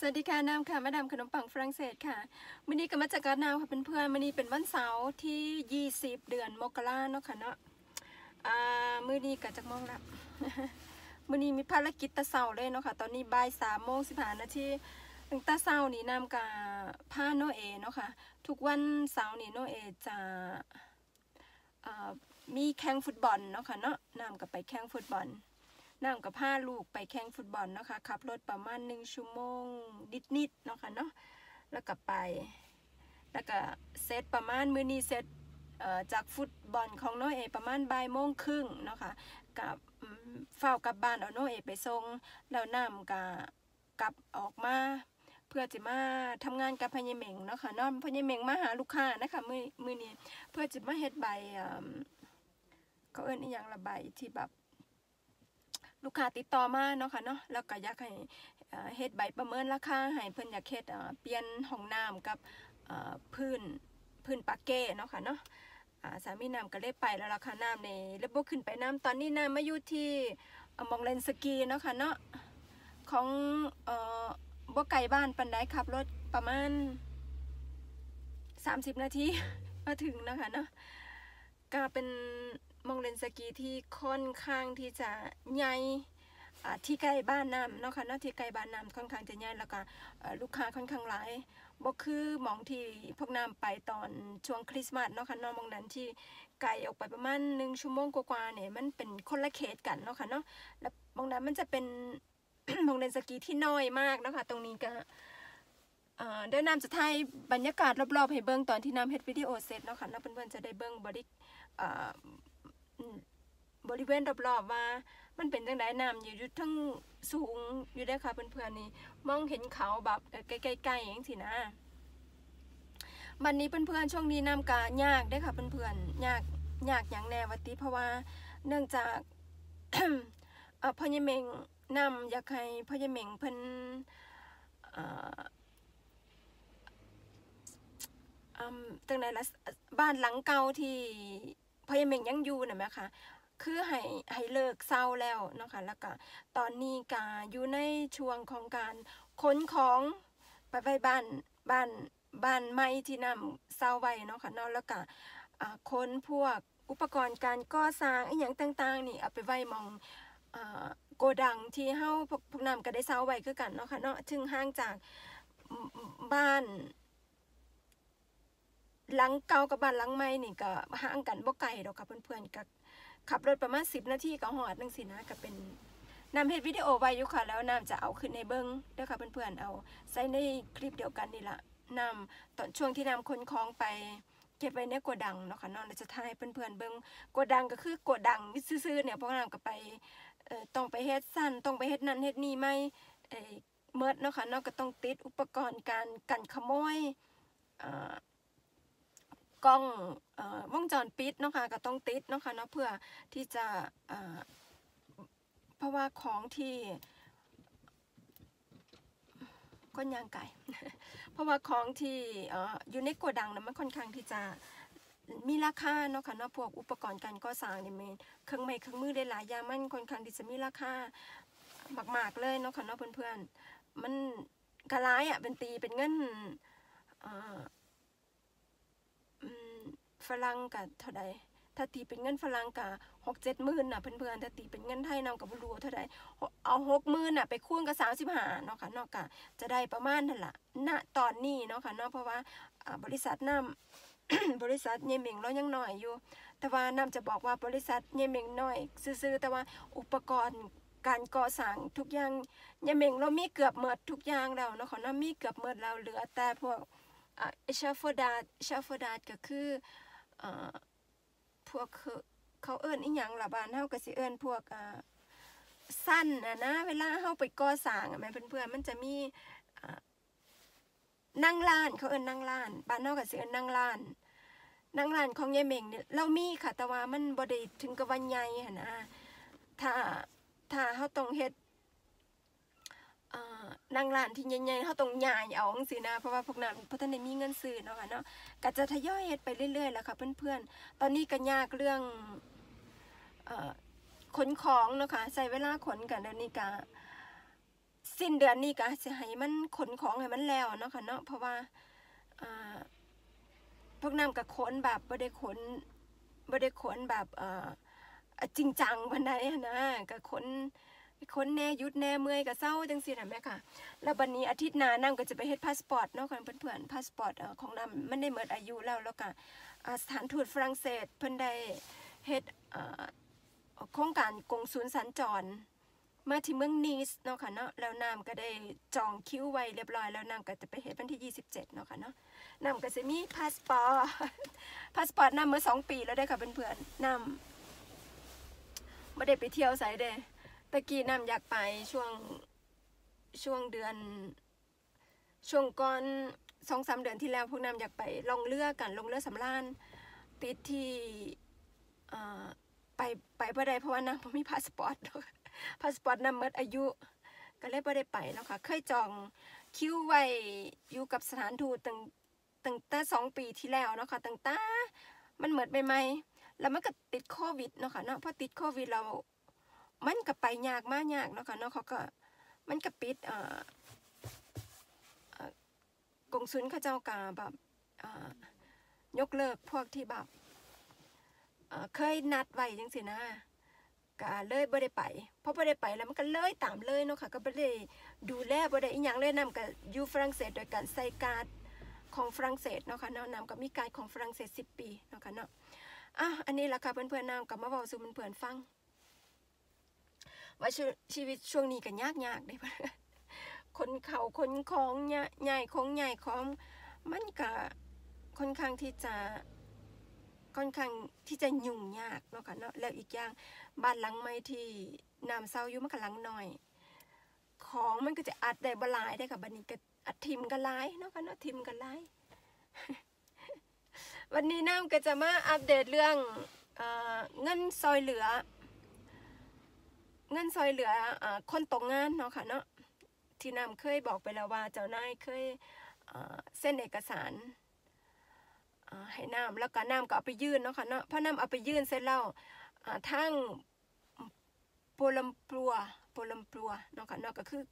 สวัสดีค่ะน้ำค่ะมาดามขนมปังฝรั่งเศสค่ะมื้อนี้ก็มาจากกาดนาวค่ะเพื่อนๆมื้อนี้เป็นวันเสาร์ที่ 20 เดือนมกราเนาะค่ะเนาะอ่ามื้อนี้ก็จะมองล้วมื้อนี้มีภารกิจตะเสาเลยเนาะค่ะ ตอนนี้บ่าย3โมง15นาทีตั้งต่เช้านี่น้ำกับผ้าโนเอเนาะค่ะ ทุกวันเสาร์นี่โนเอจะอ่ามีแข่งฟุตบอลเนาะค่ะเนาะน้ำกับไปแข่งฟุตบอล น้ำกับพาลูกไปแข่งฟุตบอลเนาะคะขับรถประมาณหนึ่งชั่วโมงนิดๆเนาะค่ะเนาะแล้วก็ไป แล้วก็เซตประมาณมือนี้เซตเจากฟุตบอลของโนเอประมาณบ่ายโมงครึ่งเนาะค่ะกับเฝ้ากับบ้านเอาโนเอไปส่งแล้วน้ำก็กลับออกมาเพื่อจะมาทำงานกับพญเมงเนาะค่ะนาะพญเมงมาหาลูกค้านะคะมือมือนี้เพื่อจะมาเฮ็ดใบเอิ่มเขาเอิ้นอีหยังละใบที่แบบ ลูกค้าติดต่อมาเนาะค่ะเนาะแล้วก็อยากให้เฮ็ดใบประเมินราคาให้เพิ่นอยากเฮ็ดเอ่อเปลี่ยนห้องน้ำกับพื้นพื้นปาเก้เนาะค่ะเนาะสามีน้ำก็เลยไปแล้วราคาน้ำในระบบขึ้นไปน้ำตอนนี้น้ำมาอยู่ที่มองเลนสกีเนาะค่ะเนาะของออบ่ไกลบ้านปานใดขับรถประมาณ 30 นาทีมาถึงนะคะเนาะก็เป็น มองเลนสกีที่ค่อนข้างที่จะใหญ่ที่ใกล้บ้านน้ำเนาะค่ะเนาะที่ใกล้บ้านน้ำค่อนข้างจะใหญ่แล้วก็ลูกค้าค่อนข้างหลายบ่คือมองที่พวกน้ำไปตอนช่วงคริสต์มาสเนาะค่ะเนาะมองนั้นที่ไกลออกไปประมาณหนึ่งชั่วโมงกว่าๆเนี่ยมันเป็นคนละเขตกันเนาะค่ะเนาะแล้วมองนั้นมันจะเป็นมองเลนสกีที่น้อยมากเนาะค่ะตรงนี้ก็เอ่อเดินนำจะถ่ายบรรยากาศรอบๆให้เบิ่งตอนที่นำเฮ็ดวิดีโอเสร็จเนาะค่ะแล้วเพื่อนๆจะได้เบิ่งบริเอ่อ บริเวณรอบๆว่า มันเป็นจังไดน้ำอยู่ยู่ทั้งสูงอยู่ได้ค่ะเพื่อนๆนี่มองเห็นเขาแบบใกล้ๆอย่างสินะวันนี้เพื่อนๆช่วงนี้น้ำกายากได้ค่ะเพื่อนๆยากยากอย่างแน่วัติเพราะว่าเนื่องจากพ่อใหญ่เมงนำอยากให้พ่อใหญ่เมงเพิ่นเอ่ออืมจังไดล่บ้านหลังเก่าที่ พ่อยังเมงยังอยู่นะแหมคะคือให้ให้เลิกเศร้าแล้วเนาะค่ะแล้วก็ตอนนี้ก็อยู่ในช่วงของการขนของไปไว้บ้านบ้านบ้านใหม่ที่นำเศร้าไว้เนาะค่ะเนาะแล้วก็อ่าขนพวกอุปกรณ์การก่อสร้างอีหยังต่างๆ นี่เอาไปไว้มองอโกดังที่เฮาพวกพวกนำก็ได้เศร้าไว้คือกันเนาะค่ะเนาะถึงห่างจากบ้าน หลังเก่ากับบ้านหลังใหม่นี่ก็ห่างกันบ่ไกลดอกค่ะเพื่อนๆก็ขับรถประมาณ10นาทีก็ฮอดจังซี่นะก็เป็นนำเฮ็ดวิดีโอไว้อยู่ค่ะ แล้วน้ำจะเอาขึ้นในเบิ่งเด้อค่ะเพื่อนๆเอาใส่ในคลิปเดียวกันนี่ละน้ำตอนช่วงที่น้ำขนของไปเก็บไว้ในโกดังเนาะค่ะนาะแล้วจะถ่ายเพื่อนๆเบิ่งโกดังก็คือโกดังซื่อๆเนี่ยพวกน้ำก็ไปเอ่อต้องไปเฮ็ดสั้นต้องไปเฮ็ดนั่นเฮ็ดนี่ไหมเอ่อเมิดเนาะค่ะนาะก็ต้องติดอุปกรณ์การกันขโมยอ่อ กล้องอ่อวงจรปิดเนาะค่ะก็ต้องติดเนาะค่ะเนาะเพื่อที่จะเพราะว่าของที่ก้นยางไก่ เพราะว่าของที่อยู่ในโกดังนะมันค่อนข้างที่จะมีราคาเนาะค่ะเนาะพวกอุปกรณ์การก่อสร้างเนี่มันเครื่องไม้เครื่องมือได้หลายอย่างมันค่อนข้างที่จะมีราคามากๆเลยเนาะค่ะเนาะเพื่อนๆมันกระไรอะเป็นตีเป็นเงินอ่ออืม ฝรั่งกับเท่าใดถ้าตีเป็นเงินฝรั่งกับหกเจ็ดหมื่นน่ะเพื่อนๆถ้าตีเป็นเงินไทยนำกับบรูเท่าใดเอาหกหมื่นน่ะไปคูณกับสามสิบห้าเนาะค่ะเนาะกะจะได้ประมาณนั่นแหละณตอนนี้เนาะค่ะเนาะเพราะว่าบริษัทน้ำบริษัทเยเมงเรายังน้อยอยู่ แต่ว่าน้ำจะบอกว่าบริษัทเยเมงน้อยซื่อแต่ว่าอุปกรณ์การก่อสร้างทุกอย่างเยเมงเรามีเกือบหมดทุกอย่างแล้วเนาะค่ะเนามีเกือบหมดแล้วเหลือแต่พวก เชฟโฟดาเชฟโฟดาก็คืออพวกเขาเอิ้นอีหยังละบานเฮาก็สิเอิ้นพวกสั้นนะนะ เวลาเฮาไปก่อสร้างอะแม่เพื่อนๆมันจะมีนั่งร้านเขาเอิ้นนั่งร้านบ้านเฮาก็สิเอิ้นนั่งร้านนั่งร้านของยายเม่งเนี่ยเรามีค่ะแต่ว่ามันบ่ได้ถึงกับว่าใหญ่หั่นนะถ้าถ้าเฮาต้องเฮ็ด นางร้านที่ใหญ่ๆเขาต้องย่ายเอาจังซี่นะ เพราะว่าพวกนั้นเพราะท่านได้มีเงินซื้อเนาะค่ะเนาะก็จะทยอยเฮ็ดไปเรื่อยๆแล้วค่ะเพื่อนๆ ตอนนี้ก็ยากเรื่องขนของเนาะค่ะใส่เวลาขนกันเดี๋ยวนี้ก็สิ้นเดือนนี้ก็จะให้มันขนของให้มันแล้วเนาะค่ะเนาะเพราะว่าพวกน้ำกับขนแบบบ่ได้ขนบ่ได้ขนแบบจริงจังปานใดนะก็ขน ขนแน่หยุดแน่เมื่อยก็เซาจังซี่นะแม่ค่ะ แล้วบันนี้อาทิตย์หน้าน้ำก็จะไปเฮ็ดพาสปอร์ตเนาะค่ะเพื่อนๆพาสปอร์ตของน้ำมันได้หมดอายุแล้วแล้วก็สถานทูตฝรั่งเศสเพิ่นได้เฮ็ดโครงการกงสุลสัญจร มาที่เมืองนีสเนาะค่ะเนาะแล้วน้ำก็ได้จองคิวไว้เรียบร้อยแล้วน้ำก็จะไปเฮ็ดวันที่ 27เนาะค่ะเนาะน้ำก็จะมีพาสปอร์ตพาสปอร์ตน้ำเมิดสองปีแล้วเด้ค่ะเพื่อนๆน้ำไม่ได้ไปเที่ยวไสเด้ ตะกี้น้ำอยากไปช่วงช่วงเดือน ช่วงก่อนสองสามเดือนที่แล้วพวกน้ำอยากไปล่องเรือกันลงเรือสำราญติดที่ไปไปบ่ได้เพราะว่าน้ำไม่มีพาสปอร์ตพาสปอร์ตน้ำเมิดอายุ ก็เลยบ่ได้ไปแล้วค่ะเคยจองคิวไว้อยู่กับสถานทูตตั้งตั้งแต่สองปีที่แล้วเนาะค่ะตั้งแต่มันเหมือนใหม่ๆแล้วมันก็ติดโควิดเนาะค่ะเนาะพอติดโควิดเรา มันก็ไปยากมากยากเนาะค่ะเนาะเขาก็มันก็ปิดอ่ากงสุนเขาเจ้ากาแบบยกเลิกพวกที่แบบเคยนัดไว้จังสินะก็เลยบ่ได้ไปเพราะบ่ได้ไปแล้วมันก็เลยตามเลยเนาะค่ะก็บ่ได้ดูแลบ่ได้อีหยังเลยนำกับอยู่ฝรั่งเศสโดยการใส่การ์ดของฝรั่งเศสเนาะค่ะเนาะนำกับมีการของฝรั่งเศส10 ปีเนาะค่ะเนาะอะอันนี้ล่ะค่ะเพื่อนๆนำกับมาเว้าสู่เพื่อนๆฟัง ว่าชีวิตช่วงนี้ก็ยากยากได้ปะคนเขาคนของใหญ่ของใหญ่ของมันก็ค่อนข้างที่จะค่อนข้างที่จะยุ่งยากเนาะค่ะเนาะแล้วอีกอย่างบ้านหลังใหม่ที่น้ำเศร้าอยู่มันก็หลังหน้อย ของมันก็จะอัดได้บลายได้ค่ะบัดนี้ก็อัดทิมกันลายเนาะค่ะเนาะทิมกันลายวันนี้น้ำก็จะมาอัปเดตเรื่องเงินซอยเหลือ เงินซอยเหลืออคนตกงานเนาะค่ะเนาะที่นำเคยบอกไปแล้วว่าเจ้านายเคยเส้นเอกสารให้น้ำแล้วก็น้ำก็เอาไปยื่นเนาะค่ะเนาะพอน้ำเอาไปยื่นเสร็จแล้วทั้งโปลัมปัวโปลัมปัวเนาะค่ะเนาะก็คือ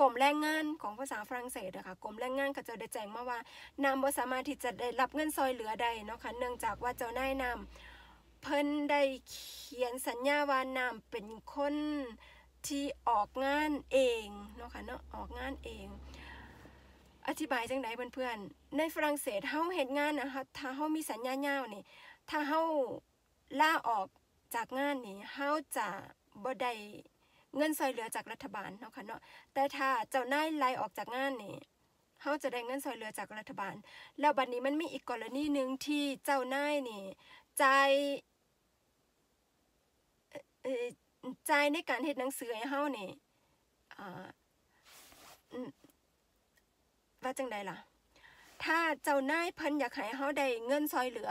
กรมแรงงานของภาษาฝรั่งเศสนะคะกรมแรงงานก็จะได้แจ้งมาว่าน้ำบ่สามารถที่จะได้รับเงินซอยเหลือได้เนาะค่ะเนื่องจากว่าเจ้านายนำ เพิ่นได้เขียนสัญญาว่านามเป็นคนที่ออกงานเองเนาะค่ะเนาะออกงานเอง อธิบายจังไดเพื่อนๆในฝรั่งเศสเฮาเฮ็ดงานนะคะถ้าเฮามีสัญญายาวนี่ถ้าเฮาล่าออกจากงานนี่เฮาจะบ่ได้เงินซอยเหลือจากรัฐบาลเนาะค่ะเนาะแต่ถ้าเจ้านายไล่ออกจากงานนี่เฮาจะได้เงินซอยเหลือจากรัฐบาล แล้วบัดนี้มันมีอีกกรณีหนึ่งที่เจ้านายนี่ ใจ่ายจ่ายในการเฮ็ดหนังสือให้เฮานี่อ่าว่าจังไดล่ะ ถ้าเจ้านายเพิ่นอยากให้เฮาได้เงินซอยเหลือ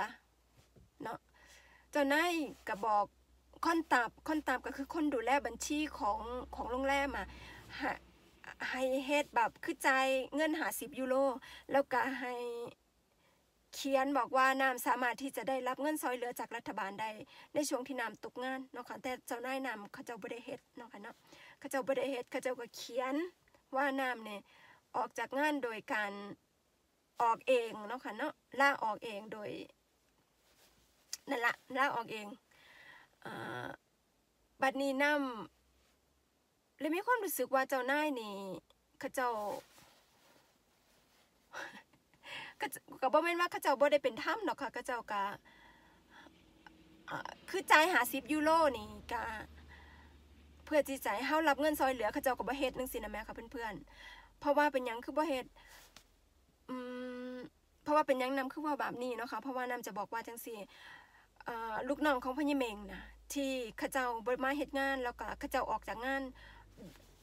เนาะเจ้านายก็บอกคอนตับคอนตับก็คือคนดูแลบัญชีของของโรงแรมอะให้เฮ็ดแบบคือใจเงิน50ยูโรแล้วก็ให้ เขียนบอกว่าน้ำสามารถที่จะได้รับเงินซอยเหลือจากรัฐบาลได้ในช่วงที่น้ำตกงานเนาะค่ะแต่เจ้านายน้ำเขาเจ้าบริเฮ็ดเนาะค่ะเนาะเขาเจ้าบริเฮ็ดเขาเจ้าก็เขียนว่าน้ำเนี่ยออกจากงานโดยการออกเองเนาะค่ะเนาะล่าออกเองโดยนั่นละล่าออกเองอบัดนี้น้ำเลยมีความรู้สึกว่าเจ้านายนี่เขาเจ้า ก็ก็บ่แม่นว่าเขาเจ้าบ่ได้เป็นถ้ำเนาะค่ะเขาเจ้าก็คือจ่ายหาสิบยูโรนี่ก็เพื่อที่จะให้เฮารับเงินซอยเหลือเขาเจ้าก็บ่เฮ็ดจังซี่นะแม่ค่ะเพื่อนๆเพราะว่าเป็นยังคือบ่เฮ็ดอืมเพราะว่าเป็นยังนำคือว่าแบบนี้เนาะค่ะเพราะว่านำจะบอกว่าจังซี่ลูกน้องของพญเมงนะที่เขาเจ้าบ่มาเฮ็ดงานแล้วก็เขาเจ้าออกจากงาน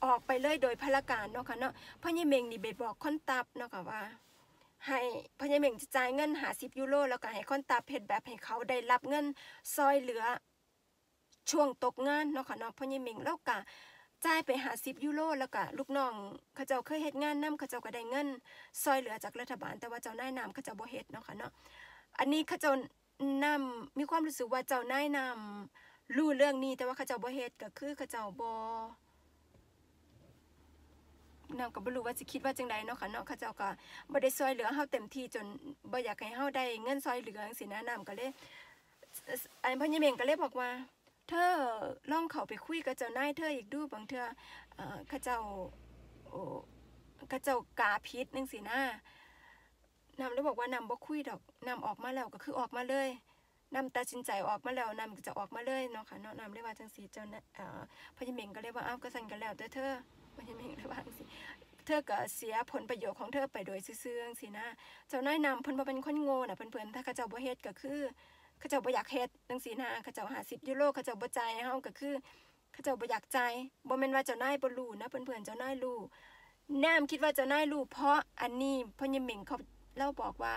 ออกไปเลยโดยพลการเนาะค่ะเนาะพญเมงนี่ไปบอกคนตับเนาะค่ะว่า ให้พญาเม่งจะจ่ายเงินหาสิบยูโรแล้วก็ให้คนตาเพชรแบบให้เขาได้รับเงินซอยเหลือ ช่วงตกงานเนาะค่ะเนาะพญาเม่งแล้วก็จ่ายไปหาสิบยูโรแล้วก็ลูกน้องเขาเจ้าเคยเฮ็ดงานนำเขาเจ้าก็ได้เงิน ซอยเหลือจากรัฐบาล แต่ว่าเจ้านายนำเขาเจ้าบ่เฮ็ดเนาะค่ะเนาะอันนี้เขาเจ้านำมีความรู้สึกว่าเจ้านายนำรู้เรื่องนี้แต่ว่าเขาเจ้าบ่เฮ็ดก็คือเขาเจ้าบ่ นำก็บ่รู้ว่าสิคิดว่าจังใดเนาะค่ะเนาะเขาเจ้าก็บ่ได้ซอยเหลือเฮาเต็มที่จนบ่อยากให้เฮาได้เงินซอยเหลือจังซี่นะนำก็เลยอันพ่อใหญ่เมงก็เลยบอกว่า เธอลองเข้าไปคุยกับเจ้านายเธออีกดูบางเทื่อเอ่อเขาเจ้าโอ้เขาเจ้ากาพิษจังซี่นะนำเลยบอกว่านำบ่คุยดอกนำออกมาแล้วก็คือออกมาเลยนำตัดสินใจออกมาแล้วนำก็จะออกมาเลยเนาะค่ะเนาะนำเลยว่าจังซี่เจ้านะเอ่อพญาเมงก็เลยว่าอ้าวก็สั่นกันแล้วแต่เธอ พญาเมงเลยว่าจังซี่เธอก็เสียผลประโยชน์ของเธอไปโดยซื่อๆจังสีนะเจ้านายนำเพิ่นบ่เป็นคนโง่น่ะเพิ่นๆถ้าเขาเจ้าบ่เฮ็ดก็คือเขาเจ้าบ่อยากเฮ็ดจังซี่นะเขาเจ้า50ยูโรเขาเจ้าบ่จ่ายให้เฮาก็คือเขาเจ้าบ่อยากจ่ายบ่แม่นว่าเจ้านายบ่รู้นะเพิ่นๆเจ้านายรู้แนมคิดว่าเจ้านายรู้เพราะอันนี้พญาเมงเขาเล่าบอกว่า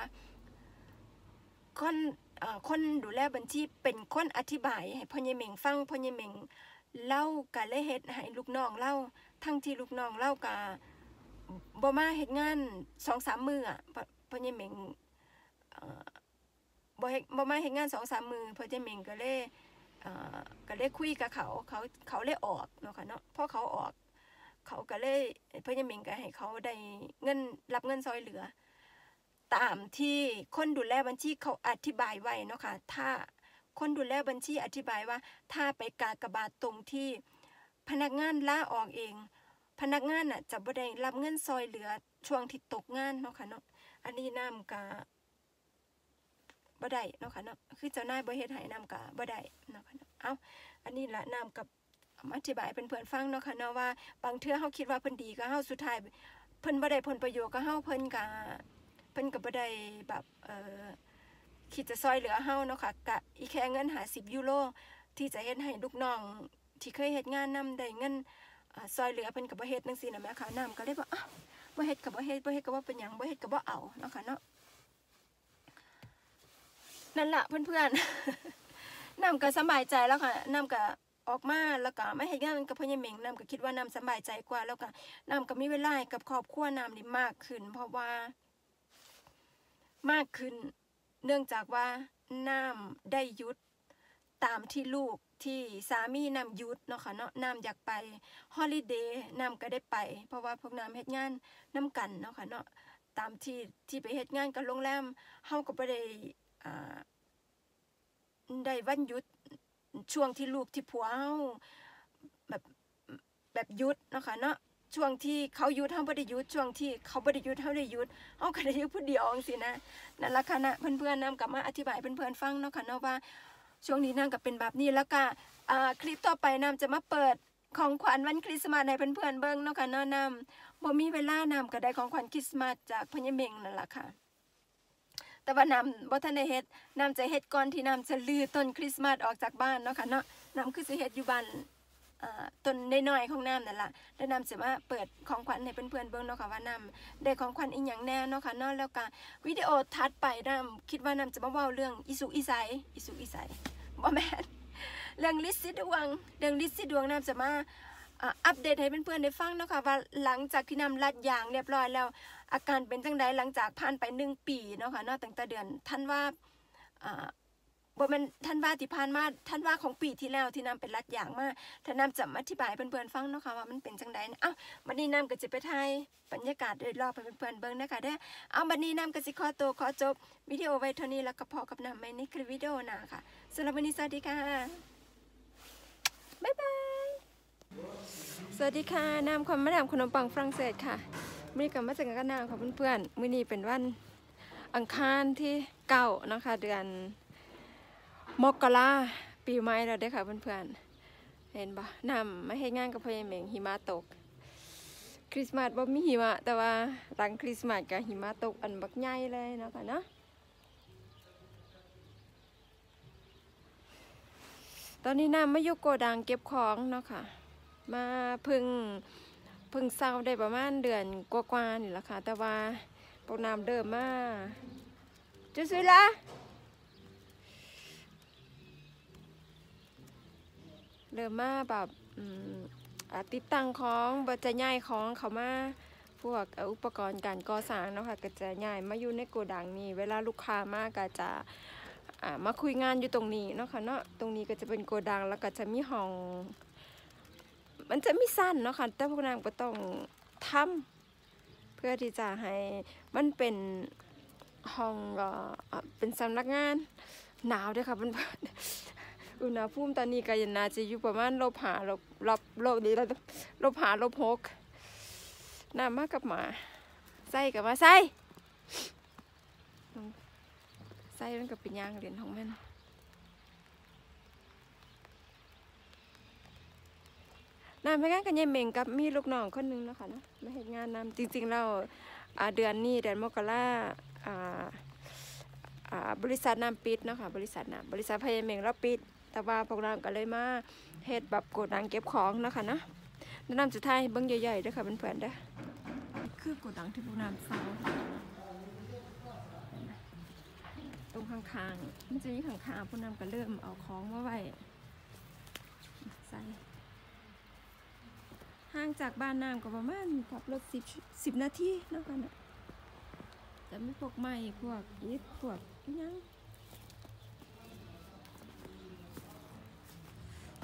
คนอ่อคนดูแลบัญชีเป็นคนอธิบายให้พ่อใหญ่เหม่งฟังพ่อใหญ่เหม่ง เล่าก็เลยเฮ็ดให้ลูกน้องเล่าทั้งที่ลูกน้องเล่าก็บ่มาเฮ็ดงาน2-3มื้ออะพ่อพ่อใหญ่เมงเอ่อบ่เฮ็ดบ่มาเฮ็ดงาน2-3มื้อพ่อใหญ่เมงก็เลยเอ่อก็เลยคุยกับเขาเขาเขาเลยออกเนาะค่ะเนาะพอเขาออกเขาก็เลยพ่อใหญ่เมงก็ให้เขาได้เงินรับเงินซอยเหลือ ตามที่คนดูแลบัญชีเขาอธิบายไว้เนาะค่ะถ้า คนดูแลบัญชีอธิบายว่า ถ้าไปกากบาทตรงที่พนักงานล่าออกเอง พนักงานน่ะจะบ่ได้รับเงินซอยเหลือช่วงที่ตกงานเนาะค่ะเนาะอันนี้น้ำกะบ่ได้เนาะค่ะเนาะคือเจ้านายบ่เฮ็ดให้น้ำกะบ่ได้เนาะค่ะเนาะเอาอันนี้ละน้ำกับอธิบายเป็นเพื่อนฟังเนาะค่ะเนาะว่าบางเทื่อเฮาคิดว่าเพิ่นดีกับเฮาสุดท้ายเพิ่นบ่ได้ผลประโยชน์กับเฮาเพิ่นกะเพิ่นก็บ่ได้แบบเอ่อ คิดจะซอยเหลือเฮาเนาะค่ะกะอีแค่เงิน50ยูโรที่จะเฮ็ดให้ลูกน้องที่เคยเฮ็ดงานนำได้เงินอซอยเหลือเพิ่นก็บ่เฮ็ดจังซี่นะแม่ค่ะน้ำก็เลยว่าอ้าวบ่เฮ็ดก็บ่เฮ็ดบ่เฮ็ดก็บ่เป็นหยังบ่เฮ็ดก็บ่เอาเนาะค่ะเนาะนั่นละเพื่อนๆน้ำก็สบายใจแล้วค่ะน้ำก็ออกมาแล้วก็ไม่เฮ็ดงานกับพ่อใหญ่เม่งน้ำก็คิดว่าน้ำสบายใจกว่าแล้วก็น้ำก็มีเวลากับครอบครัวน้ำนี่มากขึ้น เพราะว่ามากขึ้น เนื่องจากว่าน้ำได้ยุดตามที่ลูกที่สามีน้ำยุดเนาะค่ะเนาะน้ำอยากไปฮอลิเดย์น้ำก็ได้ไป เพราะว่าพวกน้ำเฮ็ดงานน้ำกันเนาะค่ะเนาะตามที่ที่ไปเฮ็ดงานกับโรงแรมเฮาก็บ่ได้อ่าได้วันหยุดช่วงที่ลูกที่ผัวเฮาแบบแบบยุดเนาะค่ะเนาะ ช่วงที่เขายุดเฮาบ่ได้หยุดช่วงที่เขาบ่ได้หยุดเฮาได้ยุดเฮาก็ได้อยู่ผู้เดียวจังซี่นะนั่นละค่ะนะเพื่อนๆนำกลับมาอธิบายเพื่อนๆฟังเนาะค่ะเนาะว่า ช่วงนี้นางก็เป็นแบบนี้แล้วก็คลิปต่อไปนำจะมาเปิดของขวัญวันคริสต์มาสให้เพื่อนๆเบิ่งเนาะค่ะเนาะนำบ่มีเวลานำก็ได้ของขวัญคริสต์มาสจากพญเมงนั่นละค่ะแต่ว่านำบ่ทันได้เฮ็ดนำจะเฮ็ดก่อนที่นำจะลือต้นคริสต์มาสออกจากบ้านเนาะค่ะเนาะนำคือสิเฮ็ดอยู่บ้าน ต้นน้อยๆของน้ำนั่นละแล้วน้ำจะมาเปิดของขวัญให้เพื่อนๆเบิ่งเนาะค่ะว่าน้ำได้ของขวัญอีหยังแน่เนาะค่ะนาะแล้วก็วิดีโอถัดไปน้ำคิดว่าน้ำจะมาเว้าเรื่องอิสุอิสัยอิสุอิสัยบ่แม่นเรื่องลิซิดวงเรื่องลิซิดวงน้ำจะมาอัปเดตให้เพื่อนๆได้ฟังเนาะค่ะว่าหลังจากที่น้ำลัดยางเรียบร้อยแล้ว อาการเป็นจังใดหลังจากผ่านไปหนึ่งปีเนาะค่ะนาะตั้งแต่เดือนธันว่า บ่ม่นท่านว่าที่ผ่านมาท่านว่าของปีที่แล้วที่นำเป็นรัดอย่างมาถ้านนำจะอธิบายเพื่อนๆฟังเนาะค่ะว่ามันเป็นจังไดนะเอ้าบัดนี้นำก็จะไปถ่ายบรรยากาศโดยรอบให้เพื่อนๆเบิ่งนะคะเด้อเอาบัดนี้นำก็สิขอตัวขอจบวิดีโอไว้เท่านี้แล้วก็พอกับนำในในคลิปวิดีโอหน้าค่ะสำหรับวันนี้สวัสดีค่ะบ๊ายบายสวัสดีค่ะนำความมาดามขนมปังฝรั่งเศสค่ะมื้อนี้ก็มาจอกันกับนางค่ะเพื่อนๆมื้อนี้เป็นวันอังคารที่เก้านะคะ เดือน มกราปีใหม่แล้วเด้อค่ะเพื่อนๆ เห็นปะนำมาเฮ็ดงานกับพ่อใหญ่เหม่งหิมะตก คริสต์มาสบ่มีหิมะ แต่ว่าหลังคริสต์มาสก็หิมะตกอันบักใหญ่เลยเนาะค่ะเนาะตอนนี้น้ำมาอยู่โกดังเก็บของเนาะค่ะ มาพึ่งพึ่งเศร้าได้ประมาณเดือนกว่าๆนี่แหละค่ะ แต่ว่าพวกน้ำเดิมมาจุสุยละ เริ่มมาแบบติดตั้งของบจะย้ายของเขามาพวกอุปกรณ์การก่อสร้างเนาะค่ะก็จะย้ายมาอยู่ในโกดังนี้เวลาลูกค้ามาก็จะมาคุยงานอยู่ตรงนี้เนาะค่ะเนาะตรงนี้ก็จะเป็นโกดังแล้วก็จะมีห้อง มันจะมีสั้นเนาะค่ะแต่พวกนางก็ต้องถ้ำเพื่อที่จะให้มันเป็นห้องเอ่อเอ่อเป็นสำนักงานหนาวด้วยค่ะเพื่อนๆ อุณหภูมิตอนนี้ก็ยนาจะอยู่ประมาณลบหาลบลบลบดีแล้วลบหาลบหกน้ำมากกับหมาใส่กับมาใส่ใส่มันกับเป็นยางเหรียญของมันน้ำไปงานกันยายเมงกับมีลูกน้องคนหนึงนะคะนะมาเห็นงานน้ำจริงๆเราเดือนนี้เดือนมกราอ่าบริษัทน้ำปิดเนาะค่ะบริษัทน้ำบริษัทพยาเมงเราปิด แต่ว่าพวกเราก็เลยมาเฮ็ดแบบโกดังเก็บของนะคะนะแนะนำสุดท้ายเบิ้งใหญ่ๆด้วยค่ะเพื่อนๆด้อคือโกดังที่พวกน้ำสร้างตรงข้างๆมันจะมีข้างๆพวกน้ำก็เริ่มเอาของมาไว้ใส่ห่างจากบ้านน้ำก็ประมาณขับรถสิบสิบนาทีนะกันนะแต่ไม่พวกไม้พวกยิบพวกยัง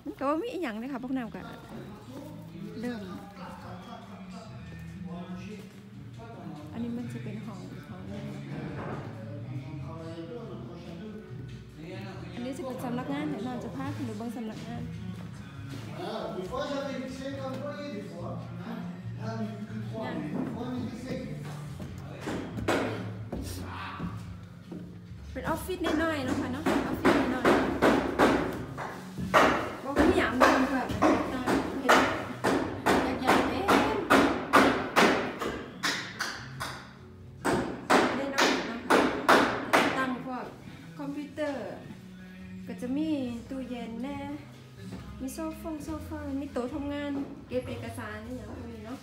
มันก็ว่ามีอีหยังเลยค่ะพวกน้ำก็เริ่มอันนี้มันจะเป็นห้องอีกห้องหนึงนะคะอันนี้จะเป็นสำนักงานเดี๋ยวนอนจะพาคุณดูเบางสำนักงาน Ah, des fois j'avais 5 employés, des fois. Là, on n'est plus que 3, mais des fois on était 5. เป็นออฟฟิศน้อยๆเนาะค่ะเนาะ โซฟงโซฟามีโต๊ะทำงาน เก็บเอกสารนี่อย่างพวกนี้เนาะ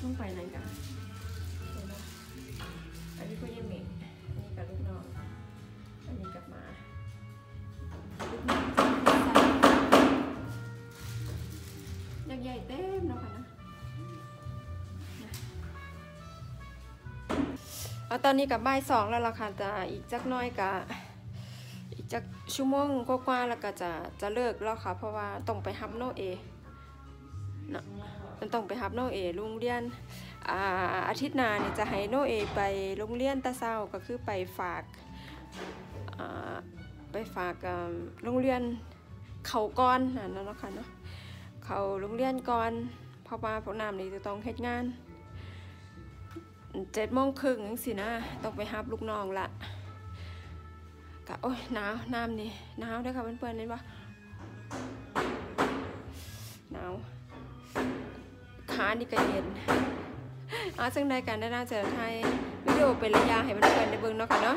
ต้องไปไหนกันอันนี้ก็ยังมกอันนี้กับลูกน้องอันนี้กับหมาลูกน้องยักใหญ่เต็มเนาะค่ะนะเอาตอนนี้กับบ่ายสองแล้วล่ะค่ะแต่อีกจักน้อยกับ ชั่วโมงกว่าๆแล้วก็จะจะเลิกแล้วค่ะ เพราะว่าต้องไปฮับโนเอเนะมันต้องไปฮับโนเอโรงเรียนอ่าอาทิตย์หน้านี่จะให้โนเอไปโรงเรียนตะเช้าก็คือไปฝากอ่าไปฝากโรงเรียนเขาก่อนนั่นนะเนาะค่ะเนาะเขาโรงเรียนก่อนเพราะว่าพวกน้ำนี่จะต้องเฮ็ดงานเจ็ดโมงครึ่งสินะต้องไปฮับลูกน้องละ กะโอ้ยหนาวน้ำนี่หนาวด้วยค่ะเพื่อนๆเห็นปะหนาวขานี่ก็เย็นเอาซึ่งใดกันได้น่าจะให้วิดีโอเป็นระยะให้เพื่อนๆได้เบิ่งเนาะค่ะเนาะ